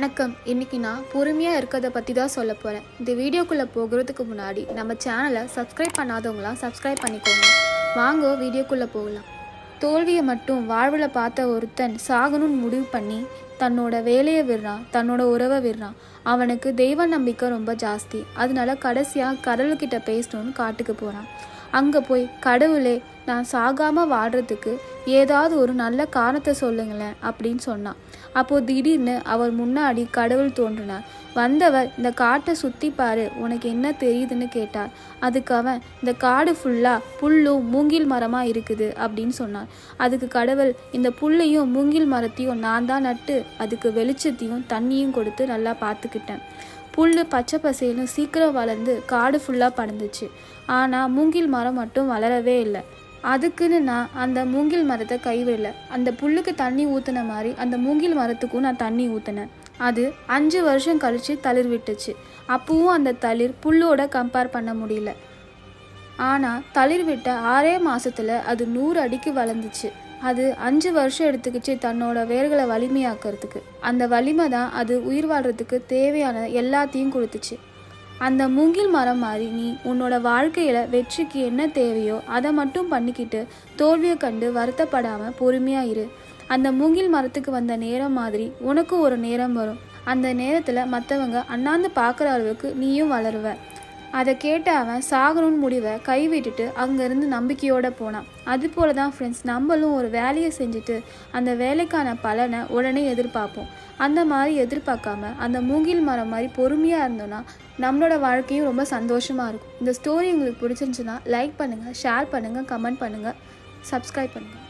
வணக்கம். இன்னைக்கு நான் பொறுமையாக இருக்கிறத பற்றி தான் சொல்ல போகிறேன் இந்த வீடியோக்குள்ளே போகிறதுக்கு முன்னாடி நம்ம சேனலை சப்ஸ்கிரைப் பண்ணாதவங்களாம் சப்ஸ்கிரைப் பண்ணிக்கோங்க. வாங்க வீடியோக்குள்ளே போகலாம். தோல்வியை மட்டும் வாழ்வில் பார்த்த ஒருத்தன் சாகணும்னு முடிவு பண்ணி தன்னோட வேலையை விடுறான் தன்னோட உறவை விடுறான். அவனுக்கு தெய்வ நம்பிக்கை ரொம்ப ஜாஸ்தி. அதனால கடைசியாக கடவுள்கிட்ட பேசணும்னு காட்டுக்கு போகிறான் அங்கே போய் கடவுளே நான் சாகாமல் வாடுறதுக்கு ஏதாவது ஒரு நல்ல காரணத்தை சொல்லுங்களேன் அப்படின்னு சொன்னான். அப்போது திடீர்னு அவர் முன்னாடி கடவுள் தோன்றினார். வந்தவர் இந்த காட்டை சுற்றி பாரு உனக்கு என்ன தெரியுதுன்னு கேட்டார். அதுக்கு அவன் இந்த காடு ஃபுல்லாக புல்லும் மூங்கில் மரமாக இருக்குது அப்படின்னு சொன்னார். அதுக்கு கடவுள் இந்த புல்லையும் மூங்கில் மரத்தையும் நான் தான் நட்டு அதுக்கு வெளிச்சத்தையும் தண்ணியும் கொடுத்து நல்லா பார்த்துக்கிட்டேன். புல் பச்சை பசேலும் சீக்கிரம் வளர்ந்து காடு ஃபுல்லாக பறந்துச்சு ஆனால் மூங்கில் மரம் மட்டும் வளரவே இல்லை. அதுக்குன்னு நான் அந்த மூங்கில் மரத்தை கைவிடல. அந்த புல்லுக்கு தண்ணி ஊற்றுன மாதிரி அந்த மூங்கில் மரத்துக்கும் நான் தண்ணி ஊற்றினேன் அது அஞ்சு வருஷம் கழித்து தளிர் விட்டுச்சு. அப்பவும் அந்த தளிர் புல்லோட கம்பேர் பண்ண முடியல. ஆனால் தளிர் விட்ட ஆறே மாதத்தில் அது நூறு அடிக்கு வளர்ந்துச்சு. அது அஞ்சு வருஷம் எடுத்துக்கிச்சு தன்னோட வேர்களை வலிமையாக்கிறதுக்கு. அந்த வலிமை தான் அது உயிர் வாழ்றதுக்கு தேவையான எல்லாத்தையும் கொடுத்துச்சு. அந்த மூங்கில் மரம் மாதிரி நீ உன்னோட வாழ்க்கையில் வெற்றிக்கு என்ன தேவையோ அதை மட்டும் பண்ணிக்கிட்டு தோல்வியை கண்டு வருத்தப்படாமல் பொறுமையாக இரு. அந்த மூங்கில் மரத்துக்கு வந்த நேரம் மாதிரி உனக்கும் ஒரு நேரம் வரும். அந்த நேரத்தில் மற்றவங்க அண்ணாந்து பார்க்குற அளவுக்கு நீயும் வளருவ. அதை கேட்ட அவன் சாகணும்னு முடிவை கைவிட்டுட்டு அங்கேருந்து நம்பிக்கையோடு போனான். அது போல தான் ஃப்ரெண்ட்ஸ் நம்மளும் ஒரு வேலையை செஞ்சுட்டு அந்த வேலைக்கான பலனை உடனே எதிர்பார்ப்போம். அந்த மாதிரி எதிர்பார்க்காம அந்த மூங்கில் மரம் மாதிரி பொறுமையாக இருந்தோன்னா நம்மளோட வாழ்க்கையும் ரொம்ப சந்தோஷமாக இருக்கும். இந்த ஸ்டோரி உங்களுக்கு பிடிச்சிருந்துச்சுன்னா லைக் பண்ணுங்கள் ஷேர் பண்ணுங்கள் கமெண்ட் பண்ணுங்கள் சப்ஸ்கிரைப் பண்ணுங்கள்